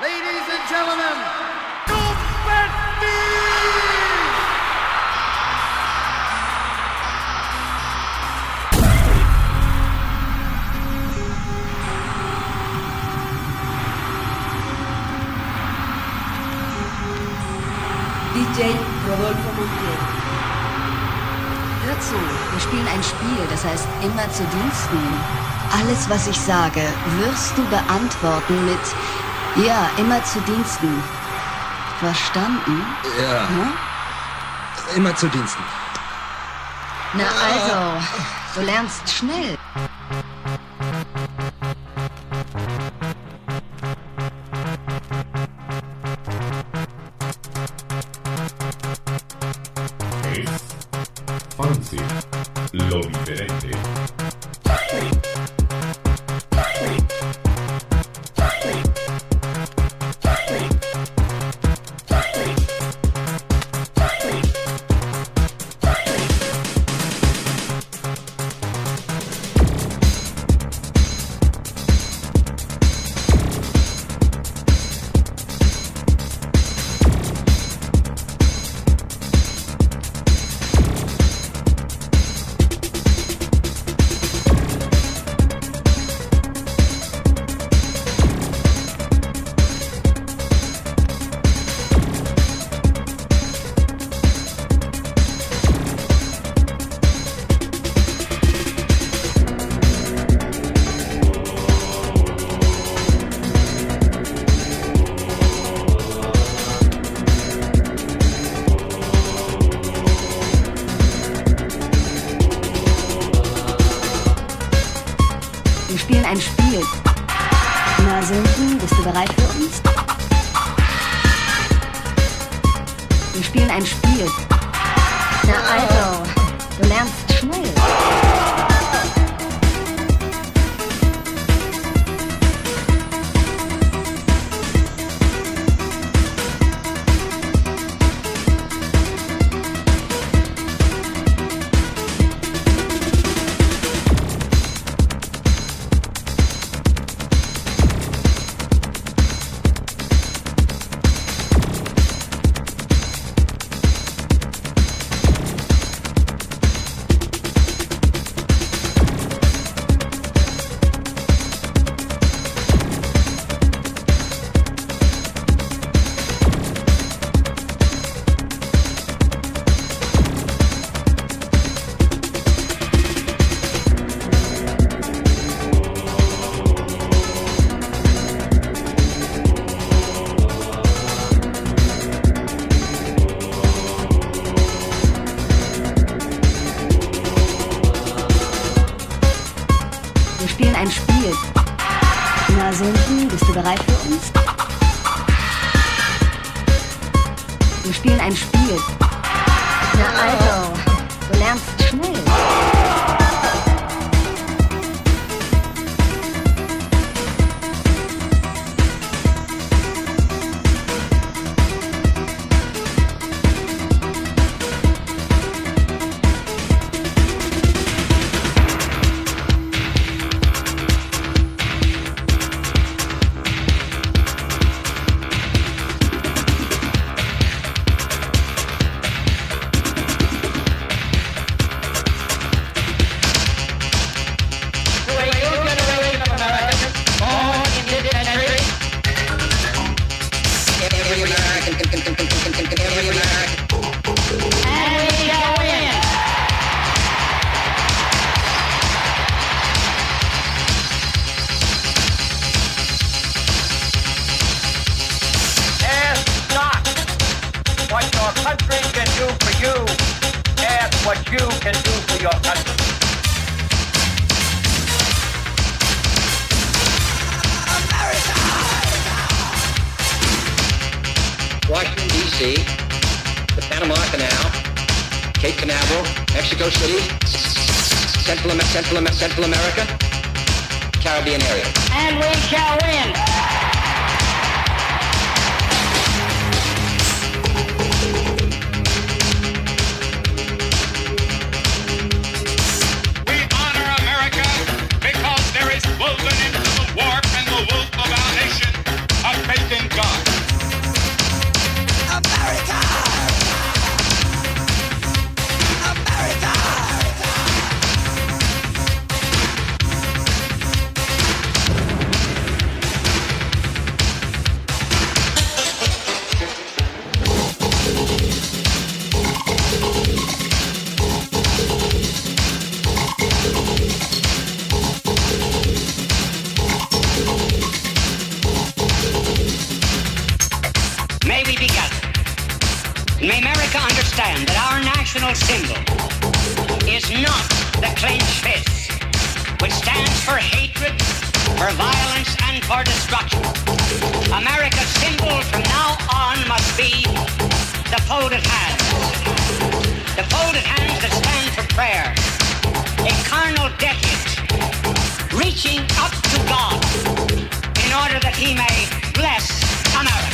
Ladies and gentlemen! DJ Rodolfo Montiel. Hör zu, wir spielen ein Spiel, das heißt immer zu Diensten. Alles, was ich sage, wirst du beantworten mit Ja, immer zu Diensten. Verstanden? Ja, Hm? immer zu Diensten. Na also, du lernst schnell. Spielen ein Spiel. Na, Sünden, bist du bereit für uns? Wir spielen ein Spiel. Na also, du lernst schnell. Bereit für understand that our national symbol is not the clenched fist, which stands for hatred, for violence, and for destruction. America's symbol from now on must be the folded hands. The folded hands that stand for prayer. A carnal decade, reaching up to God in order that he may bless America.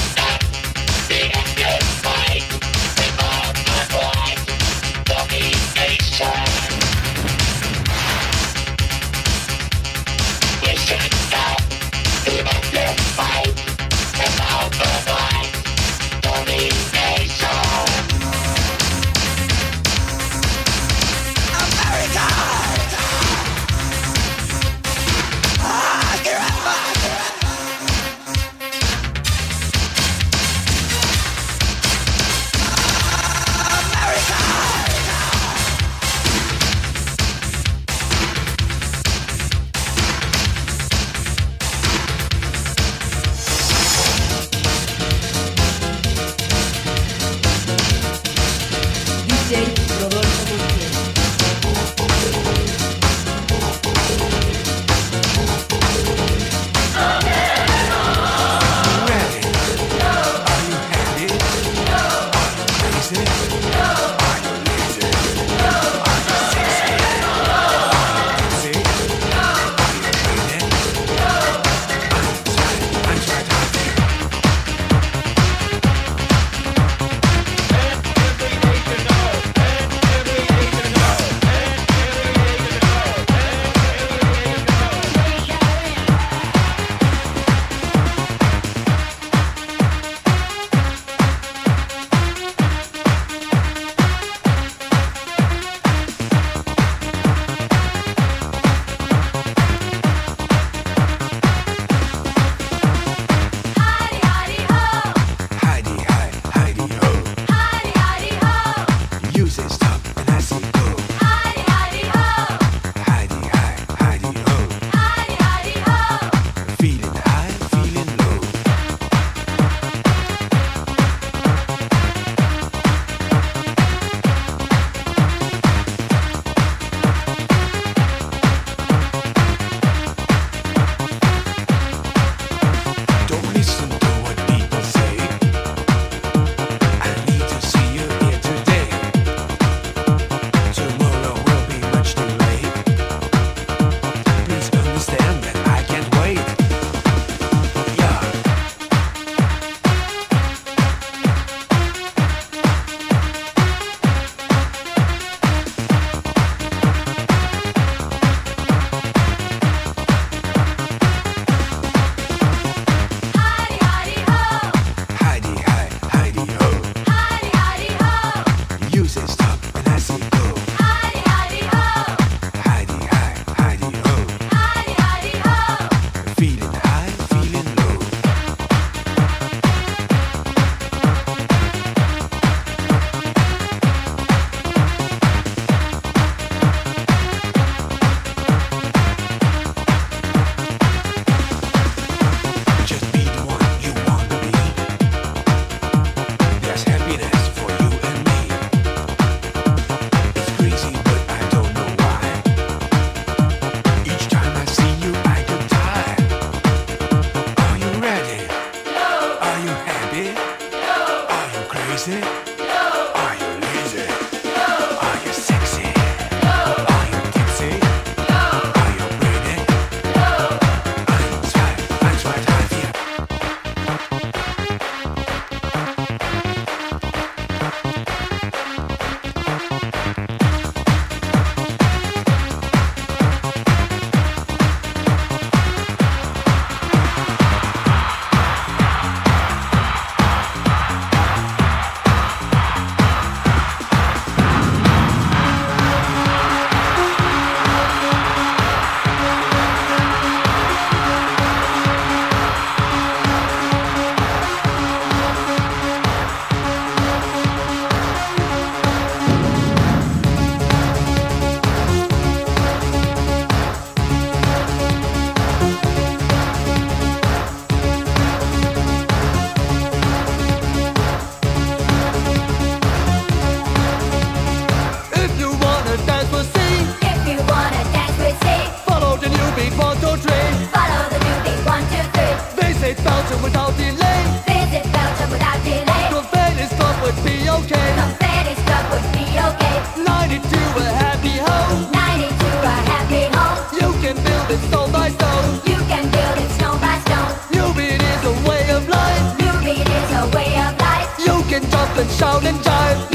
Delay. Belgium without delay. Confetti's club would be okay. Confetti's club would be okay. 92 a happy home. 92 a happy home. You can build it stone by stone. You can build it stone by stone. New beat is a way of life. New beat is a way of life. You can jump and shout and jive.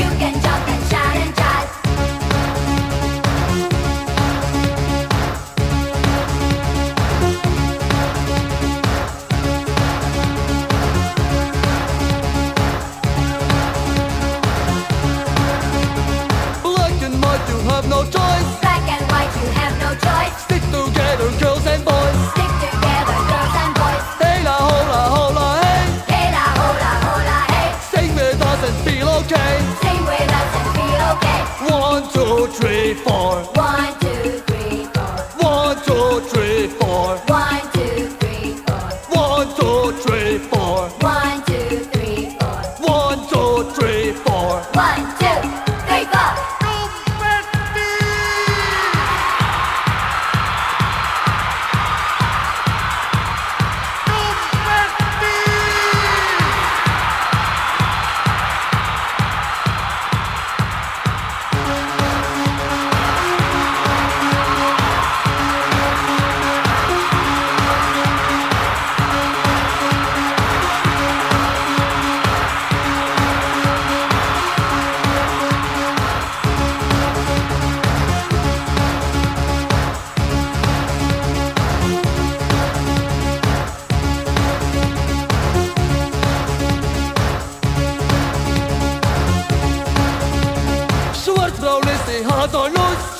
dobles dejándolos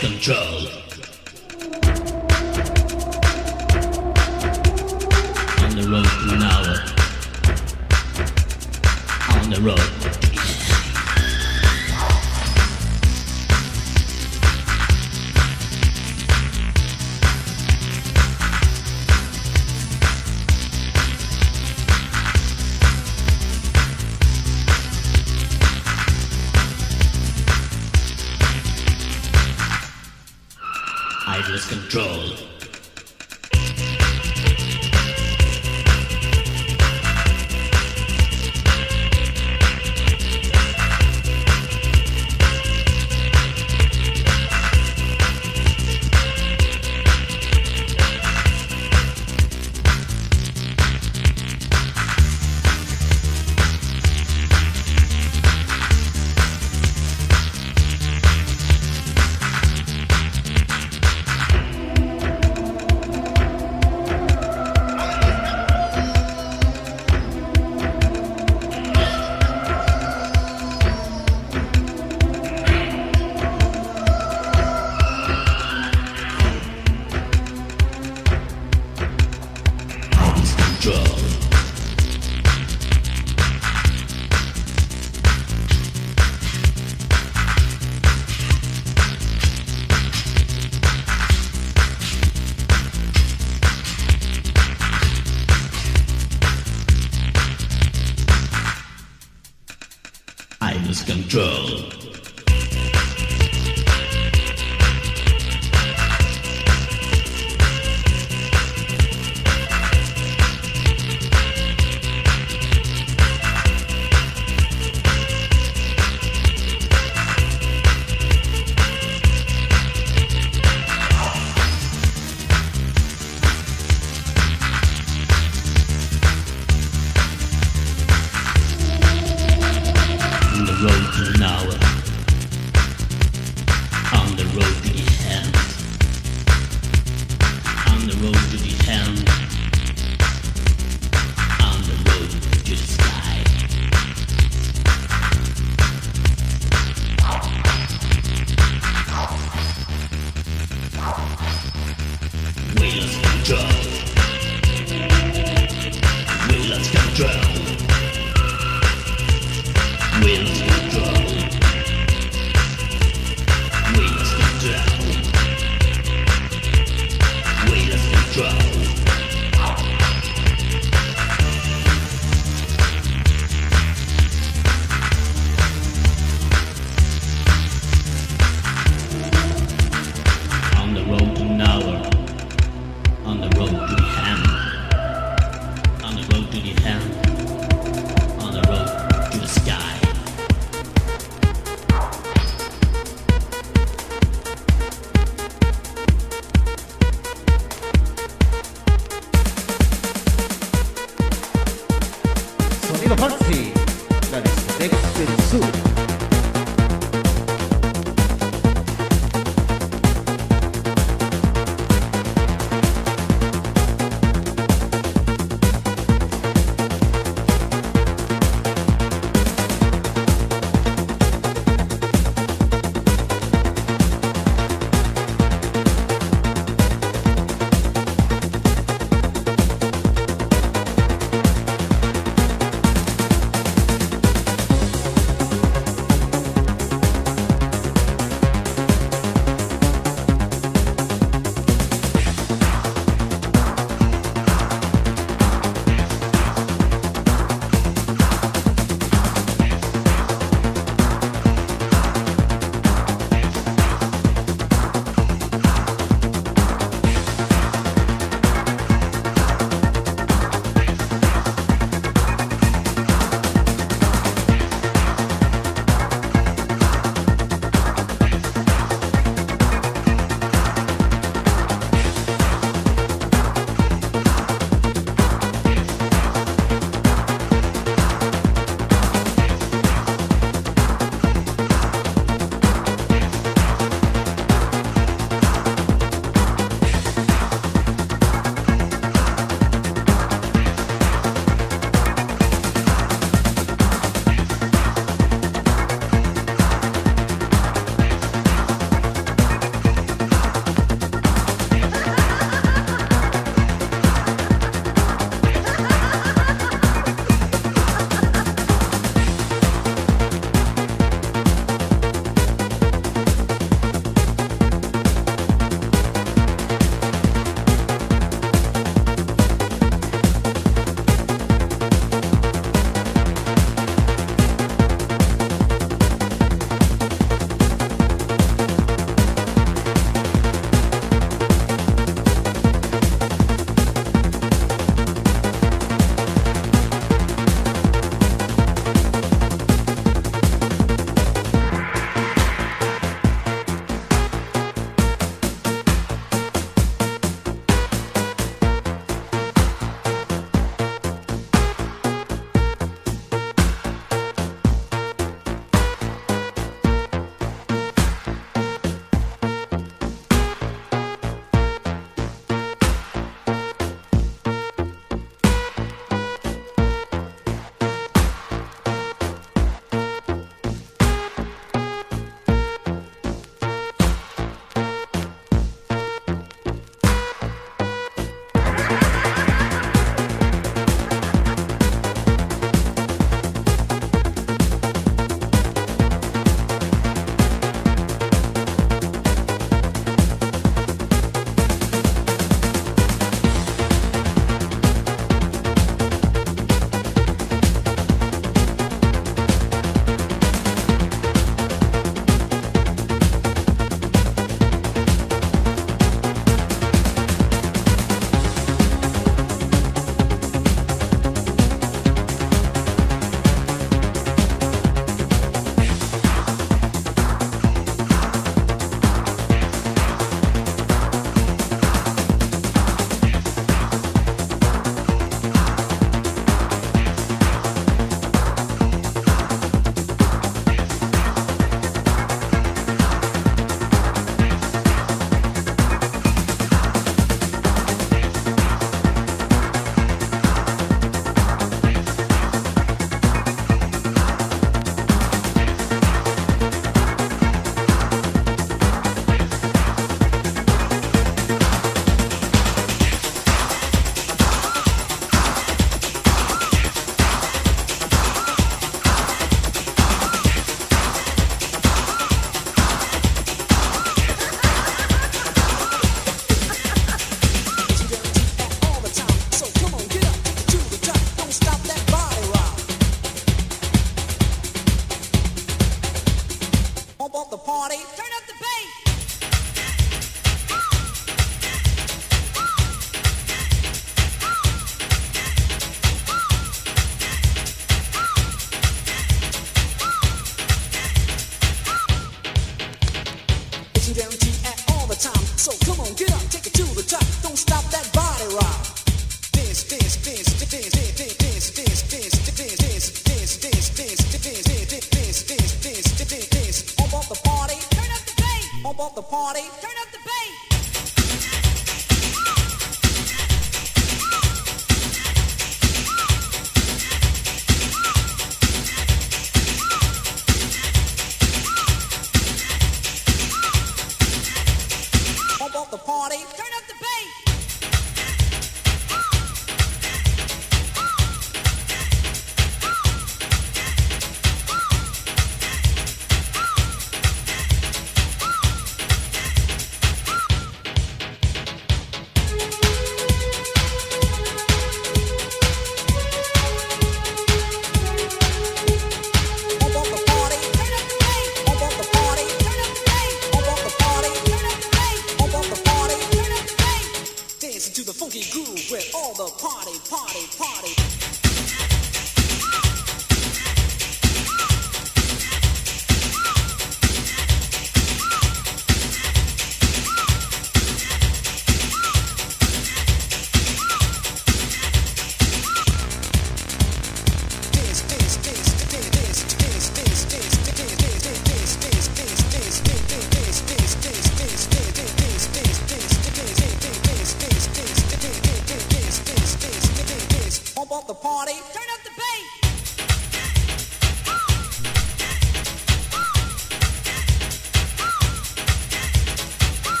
control.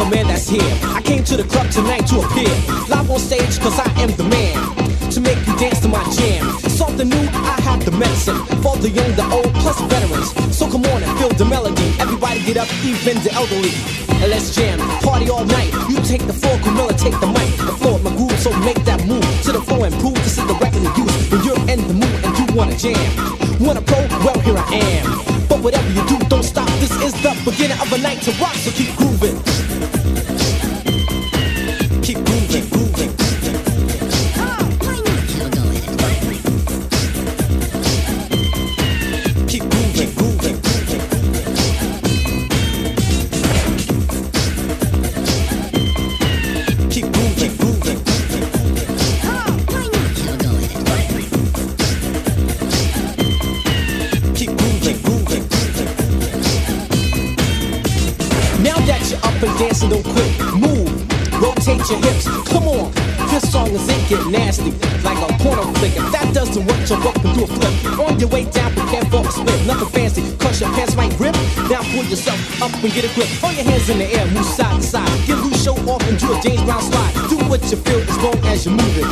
The man that's here. I came to the club tonight to appear. Live on stage cause I am the man. To make you dance to my jam. Something new, I have the medicine. For the young, the old, plus veterans. So come on and feel the melody. Everybody get up, even the elderly. And let's jam, party all night. You take the floor, Camilla, take the mic. The floor, my groove, so make that move. To the floor and prove this is the record to use. When you're in the mood and you wanna jam. Wanna pro? Well, here I am. But whatever you do, don't stop. This is the beginning of a night to rock, so keep grooving. Don't quit. Move, rotate your hips. Come on. This song is it get nasty, like a porno flick. If that doesn't work, jump up and do a flip. On your way down, prepare for a split. Nothing fancy, cause your pants might rip. Now pull yourself up and get a grip. Throw your hands in the air, move side to side. Get loose, show off, and do a James Brown slide. Do what you feel as long as you're moving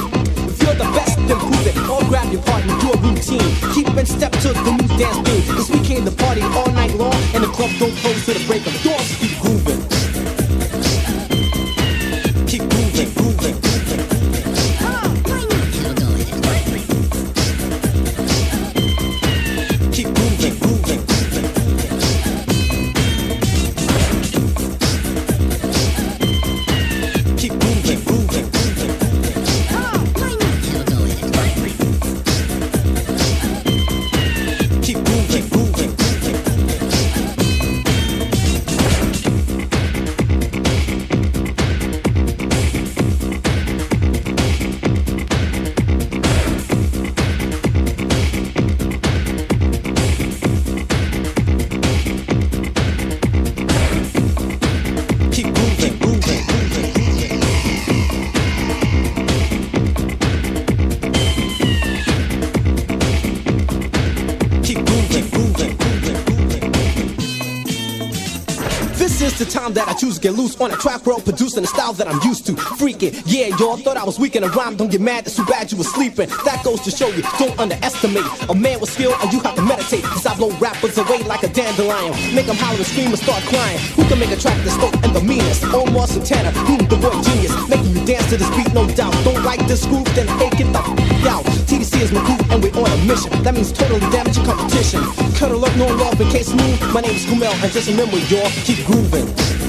If you're the best, then prove it. Or grab your partner, do a routine. Keep in step to the new dance beat. Cause we came to party all night long, and the club don't close till the break of dawn. Keep grooving. That I choose to get loose on a track world, producing the style that I'm used to. Freaking, yeah, y'all thought I was weak in a rhyme. Don't get mad, it's too bad you were sleeping. That goes to show you, don't underestimate a man with skill, and you have to meditate. Cause I blow rappers away like a dandelion. Make them holler and scream and start crying. Who can make a track that's dope and the meanest? Omar Santana, who the boy genius, making you dance to this beat, no doubt. Don't like this groove, then hey, it the f out. TDC is my crew, and we're on a mission. That means totally damaging competition. Cuddle up, no love, in case move. My name is Kumel, and just remember, y'all, keep grooving.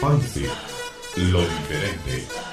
Fancy, lo diferente.